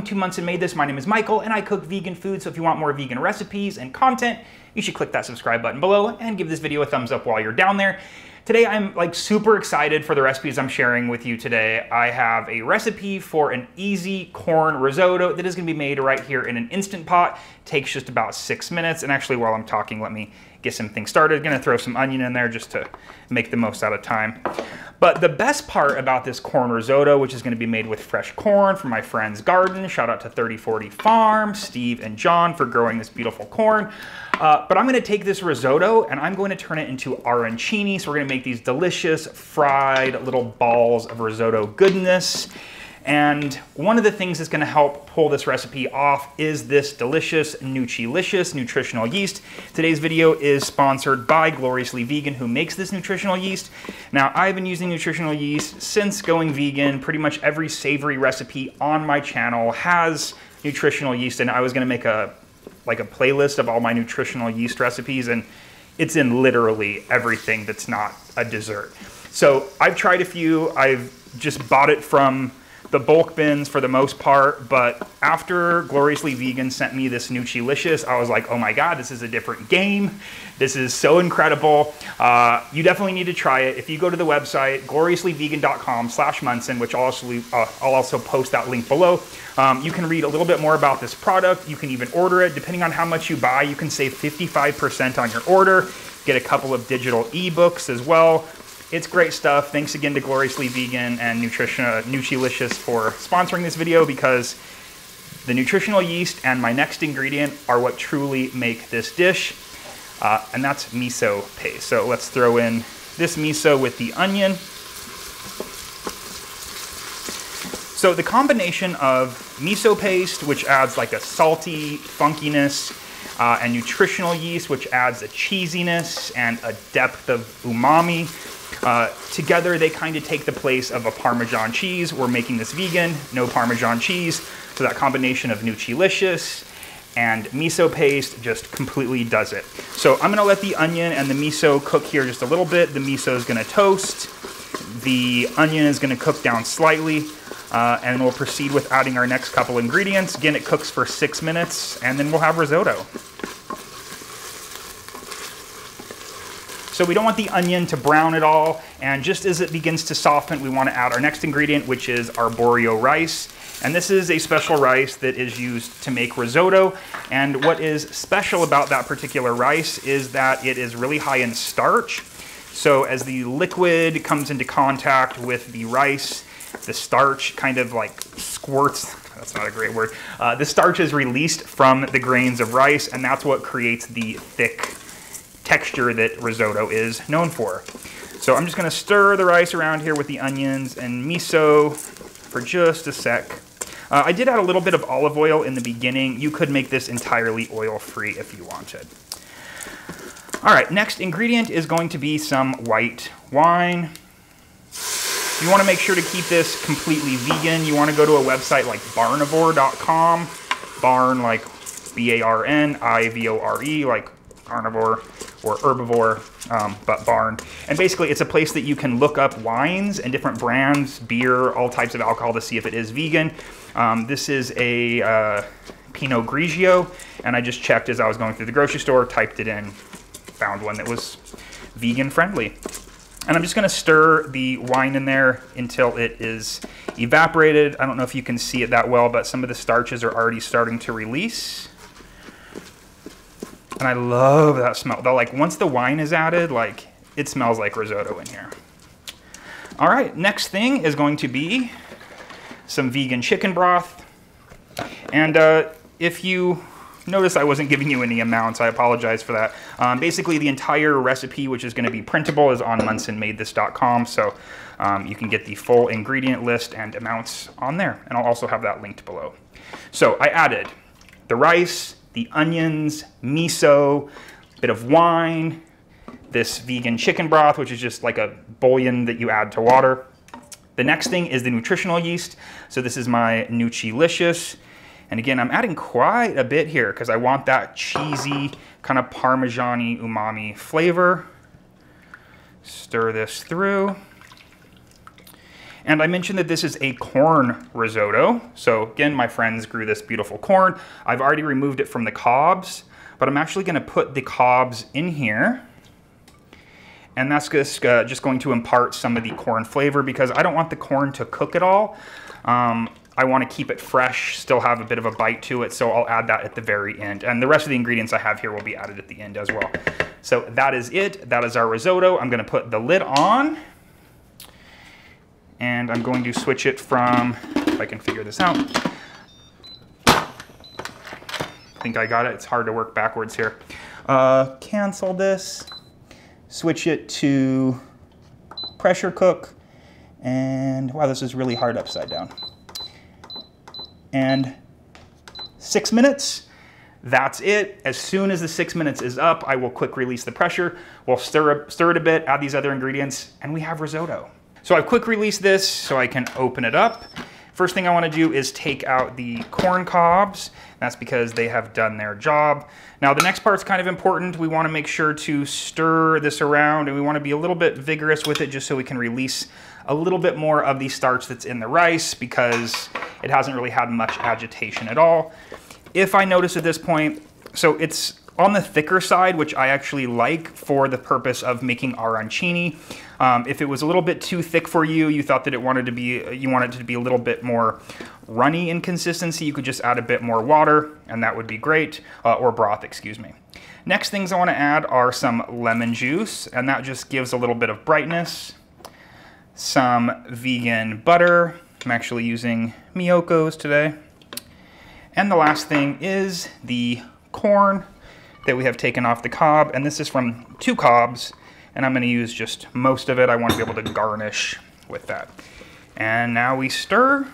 And welcome to Monson Made This. My name is Michael and I cook vegan food, so if you want more vegan recipes and content, you should click that subscribe button below and give this video a thumbs up while you're down there. Today I'm like super excited for the recipes I'm sharing with you today. I have a recipe for an easy corn risotto that is gonna be made right here in an Instant Pot. Takes just about six minutes. And actually while I'm talking, let me get some things started. Gonna throw some onion in there just to make the most out of time. But the best part about this corn risotto, which is gonna be made with fresh corn from my friend's garden, shout out to 3040 Farm, Steve and John for growing this beautiful corn. Uh, but I'm gonna take this risotto and I'm going to turn it into arancini. So we're gonna make these delicious fried little balls of risotto goodness. And one of the things that's gonna help pull this recipe off is this delicious Noochy Licious nutritional yeast. Today's video is sponsored by Gloriously Vegan, who makes this nutritional yeast. Now, I've been using nutritional yeast since going vegan. Pretty much every savory recipe on my channel has nutritional yeast, and I was gonna make a like a playlist of all my nutritional yeast recipes, and it's in literally everything that's not a dessert. So I've tried a few. I've just bought it from the bulk bins for the most part, but after Gloriously Vegan sent me this Noochy Licious, I was like, oh my God, this is a different game. This is so incredible. Uh, you definitely need to try it. If you go to the website, gloriouslyvegan.com slash Monson, which I'll also, uh, I'll also post that link below, um, you can read a little bit more about this product. You can even order it. Depending on how much you buy, you can save 55% on your order, get a couple of digital ebooks as well. It's great stuff. Thanks again to Gloriously Vegan and Nutrition, uh, Noochy Licious for sponsoring this video because the nutritional yeast and my next ingredient are what truly make this dish, uh, and that's miso paste. So let's throw in this miso with the onion. So the combination of miso paste, which adds like a salty funkiness, uh, and nutritional yeast, which adds a cheesiness and a depth of umami, uh, together, they kind of take the place of a Parmesan cheese. We're making this vegan, no Parmesan cheese. So that combination of Noochy Licious and miso paste just completely does it. So I'm gonna let the onion and the miso cook here just a little bit. The miso is gonna toast. The onion is gonna cook down slightly. Uh, and we'll proceed with adding our next couple ingredients. Again, it cooks for six minutes, and then we'll have risotto. So we don't want the onion to brown at all. And just as it begins to soften, we want to add our next ingredient, which is arborio rice. And this is a special rice that is used to make risotto. And what is special about that particular rice is that it is really high in starch. So as the liquid comes into contact with the rice, the starch kind of like squirts, that's not a great word. Uh, the starch is released from the grains of rice and that's what creates the thick texture that risotto is known for. So I'm just gonna stir the rice around here with the onions and miso for just a sec. Uh, I did add a little bit of olive oil in the beginning. You could make this entirely oil-free if you wanted. All right, next ingredient is going to be some white wine. You wanna make sure to keep this completely vegan. You wanna go to a website like barnivore.com, barn like B-A-R-N-I-V-O-R-E, like carnivore or herbivore, um, but barn. And basically, it's a place that you can look up wines and different brands, beer, all types of alcohol to see if it is vegan. Um, this is a uh, Pinot Grigio, and I just checked as I was going through the grocery store, typed it in, found one that was vegan friendly. And I'm just gonna stir the wine in there until it is evaporated. I don't know if you can see it that well, but some of the starches are already starting to release. And I love that smell. Like once the wine is added, like it smells like risotto in here. All right, next thing is going to be some vegan chicken broth. And uh, if you notice I wasn't giving you any amounts, I apologize for that. Um, basically, the entire recipe, which is going to be printable, is on monsonmadethis.com. So um, you can get the full ingredient list and amounts on there. And I'll also have that linked below. So I added the rice, the onions, miso, bit of wine, this vegan chicken broth, which is just like a bouillon that you add to water. The next thing is the nutritional yeast. So this is my Noochy Licious. And again, I'm adding quite a bit here because I want that cheesy kind of Parmesan-y umami flavor. Stir this through. And I mentioned that this is a corn risotto. So again, my friends grew this beautiful corn. I've already removed it from the cobs, but I'm actually gonna put the cobs in here. And that's just, uh, just going to impart some of the corn flavor because I don't want the corn to cook at all. Um, I want to keep it fresh, still have a bit of a bite to it, so I'll add that at the very end. And the rest of the ingredients I have here will be added at the end as well. So that is it. That is our risotto. I'm going to put the lid on. And I'm going to switch it from, if I can figure this out. I think I got it. It's hard to work backwards here. Uh, cancel this. Switch it to pressure cook. And wow, this is really hard upside down and six minutes. That's it. As soon as the six minutes is up, I will quick release the pressure. We'll stir, stir it a bit, add these other ingredients, and we have risotto. So I've quick released this so I can open it up. First thing I wanna do is take out the corn cobs. That's because they have done their job. Now the next part's kind of important. We wanna make sure to stir this around and we wanna be a little bit vigorous with it just so we can release a little bit more of the starch that's in the rice because it hasn't really had much agitation at all. If I notice at this point, so it's on the thicker side, which I actually like for the purpose of making arancini. Um, if it was a little bit too thick for you, you thought that it wanted to be, you wanted it to be a little bit more runny in consistency, you could just add a bit more water and that would be great, uh, or broth, excuse me. Next things I wanna add are some lemon juice and that just gives a little bit of brightness. Some vegan butter, I'm actually using Miyoko's today. And the last thing is the corn that we have taken off the cob. And this is from two cobs. And I'm going to use just most of it. I want to be able to garnish with that. And now we stir.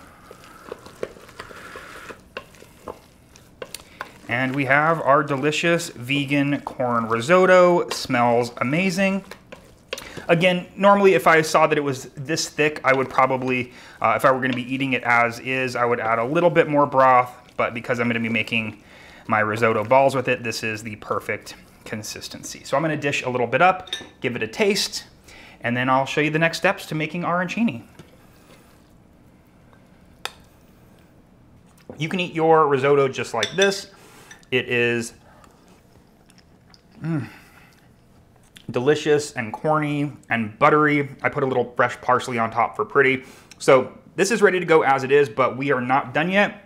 And we have our delicious vegan corn risotto. Smells amazing. Again, normally if I saw that it was this thick, I would probably, uh, if I were gonna be eating it as is, I would add a little bit more broth, but because I'm gonna be making my risotto balls with it, this is the perfect consistency. So I'm gonna dish a little bit up, give it a taste, and then I'll show you the next steps to making arancini. You can eat your risotto just like this. It is, mm, delicious and corny and buttery. I put a little fresh parsley on top for pretty. So this is ready to go as it is, but we are not done yet.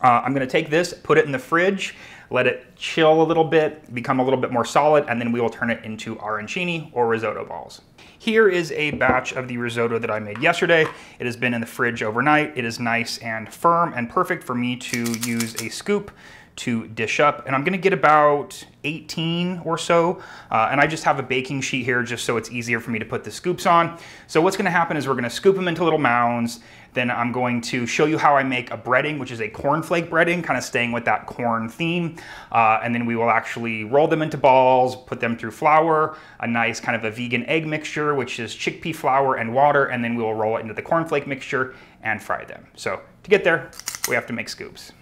Uh, I'm gonna take this, put it in the fridge, let it chill a little bit, become a little bit more solid, and then we will turn it into arancini or risotto balls. Here is a batch of the risotto that I made yesterday. It has been in the fridge overnight. It is nice and firm and perfect for me to use a scoop to dish up. And I'm gonna get about 18 or so. Uh, and I just have a baking sheet here just so it's easier for me to put the scoops on. So what's gonna happen is we're gonna scoop them into little mounds. Then I'm going to show you how I make a breading, which is a cornflake breading, kind of staying with that corn theme. Uh, and then we will actually roll them into balls, put them through flour, a nice kind of a vegan egg mixture, which is chickpea flour and water, and then we will roll it into the cornflake mixture and fry them. So to get there, we have to make scoops.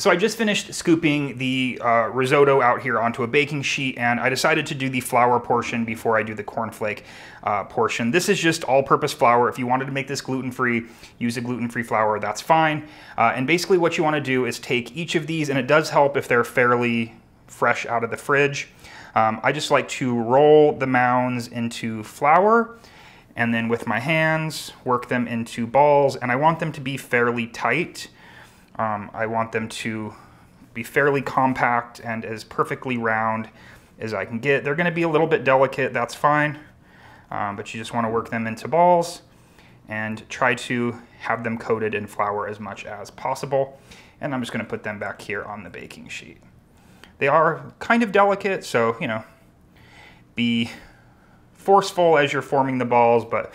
So I just finished scooping the uh, risotto out here onto a baking sheet and I decided to do the flour portion before I do the cornflake uh, portion. This is just all-purpose flour. If you wanted to make this gluten-free, use a gluten-free flour, that's fine. Uh, and basically what you wanna do is take each of these, and it does help if they're fairly fresh out of the fridge. Um, I just like to roll the mounds into flour and then with my hands, work them into balls, and I want them to be fairly tight. Um, I want them to be fairly compact and as perfectly round as I can get. They're gonna be a little bit delicate, that's fine, um, but you just wanna work them into balls and try to have them coated in flour as much as possible. And I'm just gonna put them back here on the baking sheet. They are kind of delicate, so, you know, be forceful as you're forming the balls, but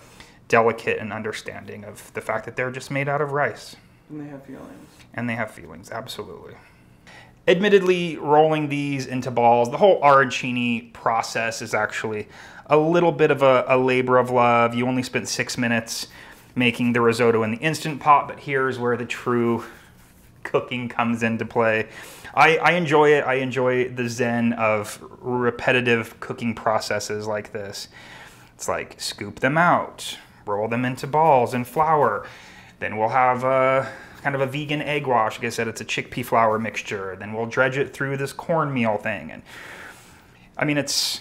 delicate and understanding of the fact that they're just made out of rice. And they have feelings. And they have feelings, absolutely. Admittedly, rolling these into balls, the whole arancini process is actually a little bit of a, a labor of love. You only spent six minutes making the risotto in the Instant Pot, but here's where the true cooking comes into play. I, I enjoy it. I enjoy the zen of repetitive cooking processes like this. It's like scoop them out, roll them into balls and flour. Then we'll have a kind of a vegan egg wash. Like I said, it's a chickpea flour mixture. Then we'll dredge it through this cornmeal thing. And I mean, it's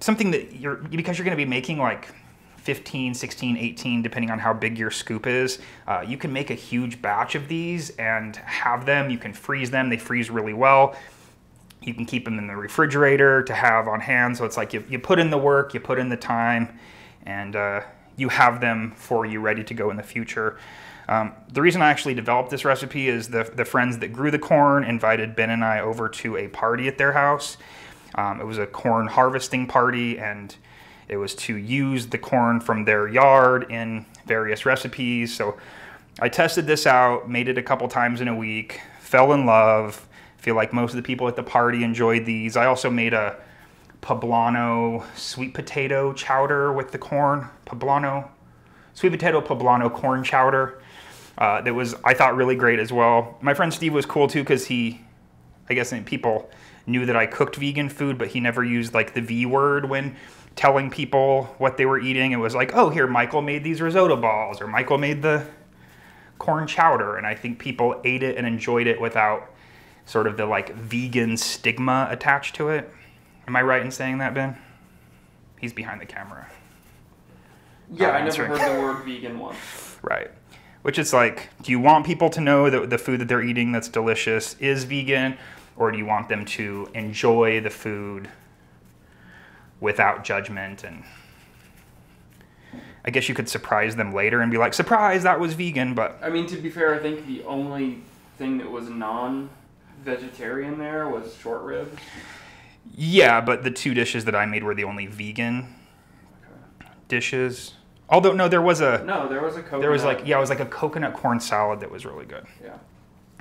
something that you're, because you're going to be making like 15, 16, 18, depending on how big your scoop is. Uh, you can make a huge batch of these and have them. You can freeze them. They freeze really well. You can keep them in the refrigerator to have on hand. So it's like you, you put in the work, you put in the time, and uh, you have them for you ready to go in the future. Um, the reason I actually developed this recipe is the, the friends that grew the corn invited Ben and I over to a party at their house. Um, it was a corn harvesting party, and it was to use the corn from their yard in various recipes. So I tested this out, made it a couple times in a week, fell in love. Feel like most of the people at the party enjoyed these. I also made a poblano sweet potato chowder with the corn. Poblano, sweet potato poblano corn chowder. Uh, that was I thought really great as well. My friend Steve was cool too because he, I guess people knew that I cooked vegan food, but he never used like the V word when telling people what they were eating. It was like, oh, here, Michael made these risotto balls, or Michael made the corn chowder. And I think people ate it and enjoyed it without sort of the like vegan stigma attached to it. Am I right in saying that, Ben? He's behind the camera. Yeah, I um, never heard the word vegan once. Right. Which is like, do you want people to know that the food that they're eating that's delicious is vegan, or do you want them to enjoy the food without judgment and I guess you could surprise them later and be like, surprise, that was vegan, but. I mean, to be fair, I think the only thing that was non vegetarian there was short ribs. Yeah, but the two dishes that I made were the only vegan okay. dishes. Although, no, there was a. No, there was a coconut. There was like, yeah, it was like a coconut corn salad that was really good. Yeah.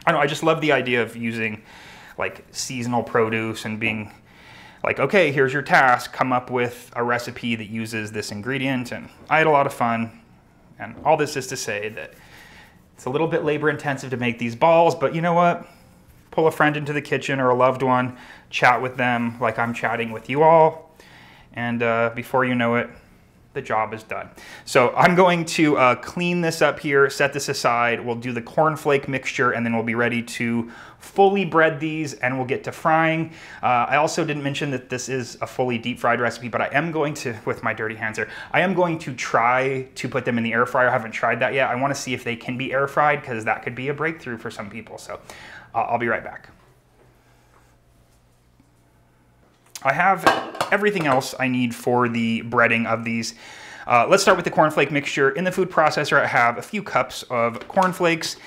I know, I just love the idea of using like seasonal produce and being like, okay, here's your task, come up with a recipe that uses this ingredient. And I had a lot of fun. And all this is to say that it's a little bit labor intensive to make these balls, but you know what? Pull a friend into the kitchen or a loved one, chat with them like I'm chatting with you all. And uh, before you know it, the job is done. So I'm going to uh, clean this up here, set this aside. We'll do the cornflake mixture and then we'll be ready to fully bread these and we'll get to frying. Uh, I also didn't mention that this is a fully deep fried recipe, but I am going to, with my dirty hands here, I am going to try to put them in the air fryer. I haven't tried that yet. I wanna see if they can be air fried because that could be a breakthrough for some people. So uh, I'll be right back. I have everything else I need for the breading of these. Uh, let's start with the cornflake mixture. In the food processor, I have a few cups of cornflakes.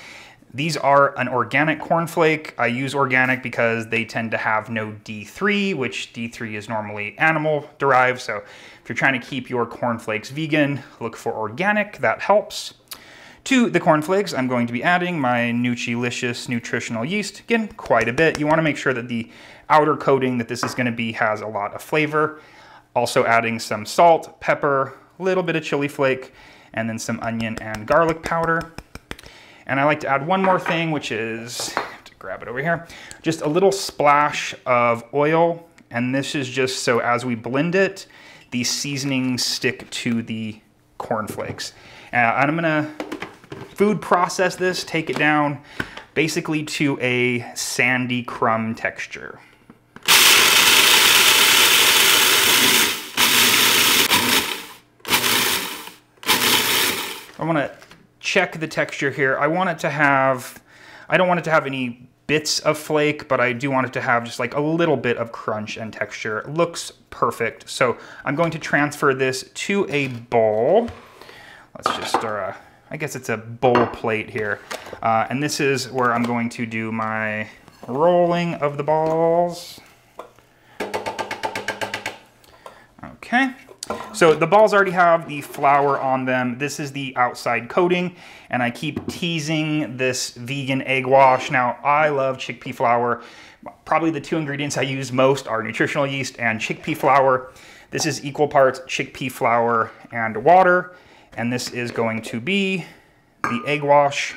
These are an organic cornflake. I use organic because they tend to have no D3, which D3 is normally animal derived. So if you're trying to keep your cornflakes vegan, look for organic, that helps. To the cornflakes, I'm going to be adding my Noochy Licious nutritional yeast. Again, quite a bit. You wanna make sure that the outer coating that this is gonna be has a lot of flavor. Also adding some salt, pepper, a little bit of chili flake, and then some onion and garlic powder. And I like to add one more thing, which is, to grab it over here, just a little splash of oil. And this is just so as we blend it, the seasonings stick to the cornflakes. Uh, and I'm gonna food process this, take it down basically to a sandy crumb texture. I want to check the texture here. I want it to have, I don't want it to have any bits of flake, but I do want it to have just like a little bit of crunch and texture. It looks perfect. So I'm going to transfer this to a bowl. Let's just stir a I guess it's a bowl plate here. Uh, and this is where I'm going to do my rolling of the balls. Okay. So the balls already have the flour on them. This is the outside coating, and I keep teasing this vegan egg wash. Now, I love chickpea flour. Probably the two ingredients I use most are nutritional yeast and chickpea flour. This is equal parts chickpea flour and water and this is going to be the egg wash.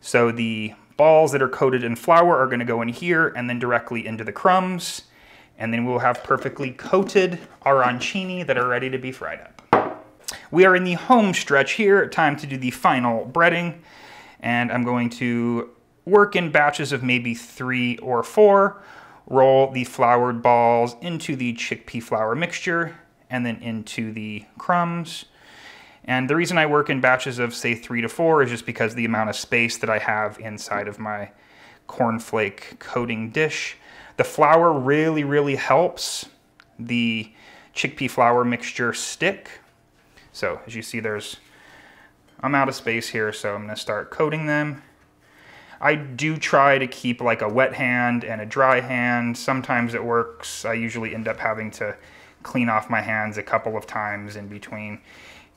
So the balls that are coated in flour are gonna go in here and then directly into the crumbs. And then we'll have perfectly coated arancini that are ready to be fried up. We are in the home stretch here, time to do the final breading. And I'm going to work in batches of maybe three or four, roll the floured balls into the chickpea flour mixture, and then into the crumbs. And the reason I work in batches of say three to four is just because the amount of space that I have inside of my cornflake coating dish. The flour really, really helps the chickpea flour mixture stick. So as you see, there's, I'm out of space here, so I'm gonna start coating them. I do try to keep like a wet hand and a dry hand. Sometimes it works. I usually end up having to clean off my hands a couple of times in between.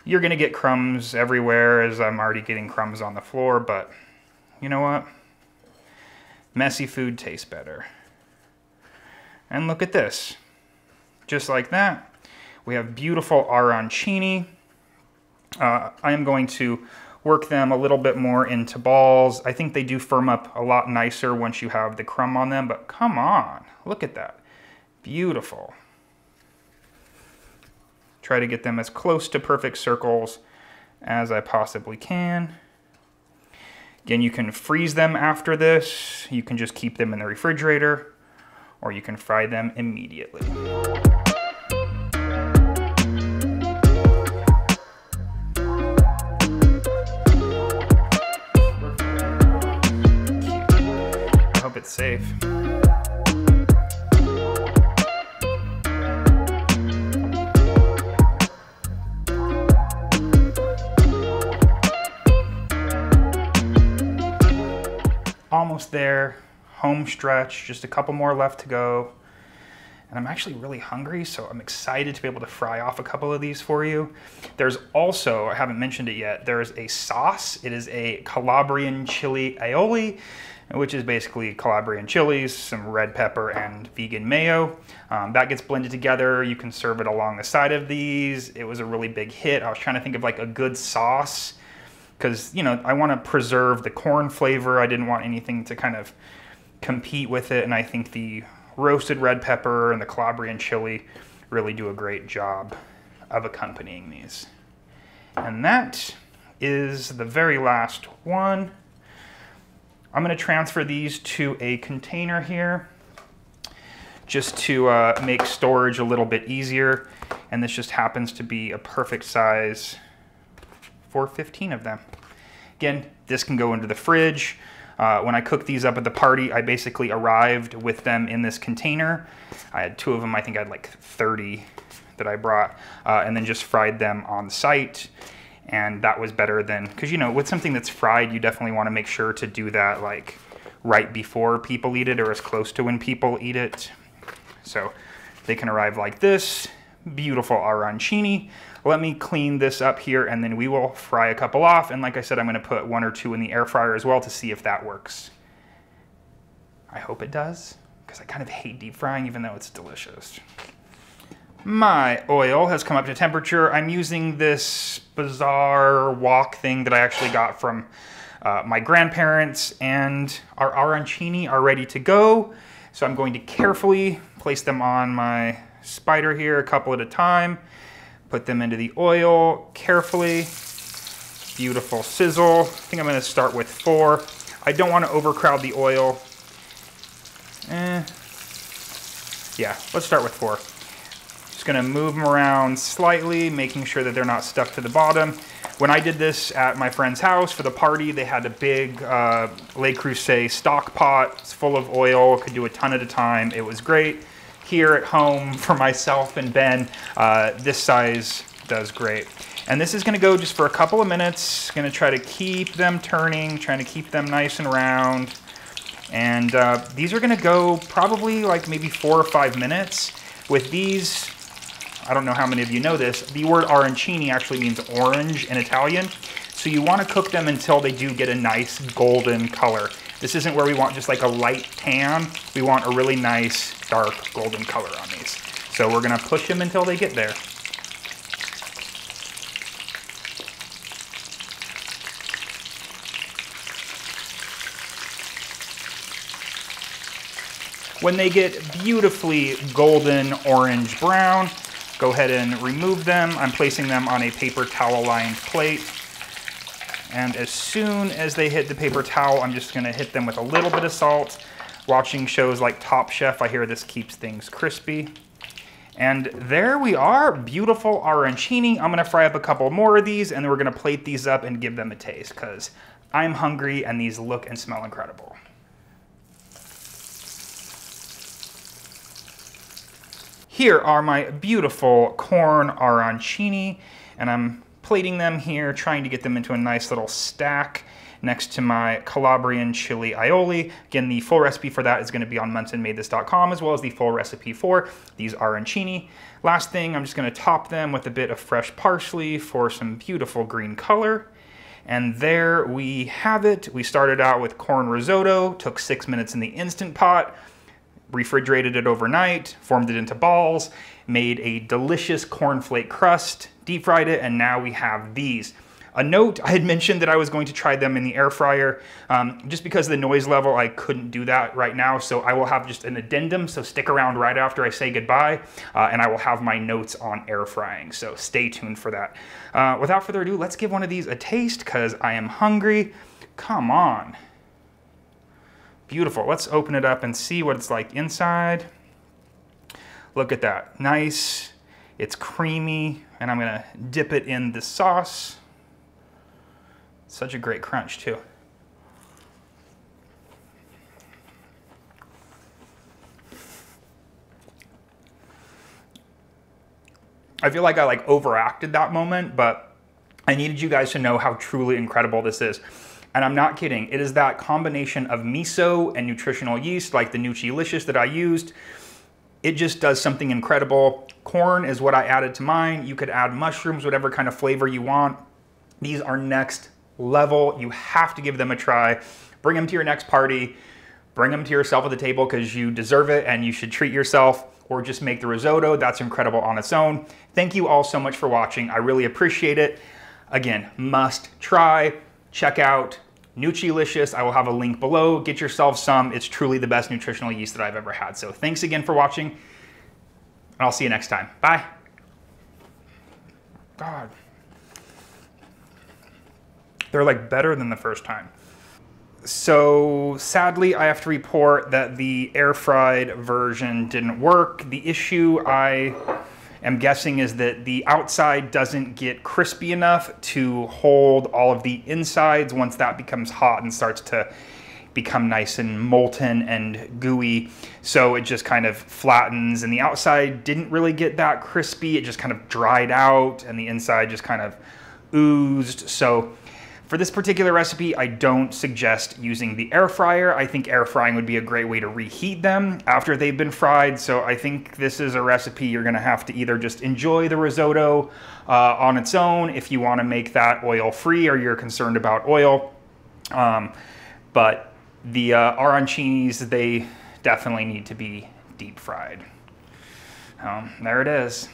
You're gonna get crumbs everywhere as I'm already getting crumbs on the floor, but you know what? Messy food tastes better. And look at this. Just like that, we have beautiful arancini. Uh, I am going to work them a little bit more into balls. I think they do firm up a lot nicer once you have the crumb on them, but come on, look at that. Beautiful. Try to get them as close to perfect circles as I possibly can. Again, you can freeze them after this. You can just keep them in the refrigerator or you can fry them immediately. I hope it's safe. Almost there, home stretch, just a couple more left to go. And I'm actually really hungry, so I'm excited to be able to fry off a couple of these for you. There's also, I haven't mentioned it yet, there's a sauce. It is a Calabrian chili aioli which is basically Calabrian chilies, some red pepper, and vegan mayo. Um, that gets blended together. You can serve it along the side of these. It was a really big hit. I was trying to think of like a good sauce because, you know, I want to preserve the corn flavor. I didn't want anything to kind of compete with it. And I think the roasted red pepper and the Calabrian chili really do a great job of accompanying these. And that is the very last one. I'm going to transfer these to a container here just to uh, make storage a little bit easier. And this just happens to be a perfect size for 15 of them. Again, this can go into the fridge. Uh, when I cooked these up at the party, I basically arrived with them in this container. I had two of them, I think I had like 30 that I brought, uh, and then just fried them on site and that was better than because you know with something that's fried you definitely want to make sure to do that like right before people eat it or as close to when people eat it so they can arrive like this beautiful arancini let me clean this up here and then we will fry a couple off and like I said I'm going to put one or two in the air fryer as well to see if that works I hope it does because I kind of hate deep frying even though it's delicious my oil has come up to temperature. I'm using this bizarre wok thing that I actually got from uh, my grandparents and our arancini are ready to go. So I'm going to carefully place them on my spider here a couple at a time. Put them into the oil carefully. Beautiful sizzle. I think I'm gonna start with four. I don't wanna overcrowd the oil. Eh. Yeah, let's start with four. Just gonna move them around slightly, making sure that they're not stuck to the bottom. When I did this at my friend's house for the party, they had a big uh, Le Creuset stock pot. It's full of oil, could do a ton at a time. It was great. Here at home for myself and Ben, uh, this size does great. And this is gonna go just for a couple of minutes. Gonna try to keep them turning, trying to keep them nice and round. And uh, these are gonna go probably like maybe four or five minutes. With these, I don't know how many of you know this, the word arancini actually means orange in Italian. So you want to cook them until they do get a nice golden color. This isn't where we want just like a light tan. We want a really nice dark golden color on these. So we're gonna push them until they get there. When they get beautifully golden orange brown, go ahead and remove them. I'm placing them on a paper towel lined plate and as soon as they hit the paper towel, I'm just gonna hit them with a little bit of salt. Watching shows like Top Chef, I hear this keeps things crispy. And there we are, beautiful arancini. I'm gonna fry up a couple more of these and then we're gonna plate these up and give them a taste because I'm hungry and these look and smell incredible. Here are my beautiful corn arancini and I'm plating them here, trying to get them into a nice little stack next to my Calabrian chili aioli. Again, the full recipe for that is gonna be on monsonmadethis.com as well as the full recipe for these arancini. Last thing, I'm just gonna top them with a bit of fresh parsley for some beautiful green color. And there we have it. We started out with corn risotto, took six minutes in the Instant Pot, refrigerated it overnight, formed it into balls, made a delicious cornflake crust, deep fried it, and now we have these. A note, I had mentioned that I was going to try them in the air fryer. Um, just because of the noise level, I couldn't do that right now. So I will have just an addendum. So stick around right after I say goodbye. Uh, and I will have my notes on air frying. So stay tuned for that. Uh, without further ado, let's give one of these a taste because I am hungry. Come on. Beautiful. Let's open it up and see what it's like inside. Look at that. Nice. It's creamy. And I'm to dip it in the sauce. Such a great crunch too. I feel like I like overacted that moment, but I needed you guys to know how truly incredible this is. And I'm not kidding. It is that combination of miso and nutritional yeast like the Noochy Licious that I used. It just does something incredible. Corn is what I added to mine. You could add mushrooms, whatever kind of flavor you want. These are next level. You have to give them a try. Bring them to your next party. Bring them to yourself at the table because you deserve it and you should treat yourself or just make the risotto. That's incredible on its own. Thank you all so much for watching. I really appreciate it. Again, must try. Check out Noochy Licious. I will have a link below. Get yourself some. It's truly the best nutritional yeast that I've ever had. So thanks again for watching, and I'll see you next time. Bye. God. They're like better than the first time. So sadly, I have to report that the air fried version didn't work. The issue I am guessing is that the outside doesn't get crispy enough to hold all of the insides once that becomes hot and starts to become nice and molten and gooey. So it just kind of flattens and the outside didn't really get that crispy. It just kind of dried out and the inside just kind of oozed. So for this particular recipe, I don't suggest using the air fryer. I think air frying would be a great way to reheat them after they've been fried. So I think this is a recipe you're gonna have to either just enjoy the risotto uh, on its own if you wanna make that oil free or you're concerned about oil. Um, but the uh, arancinis, they definitely need to be deep fried. Um, there it is.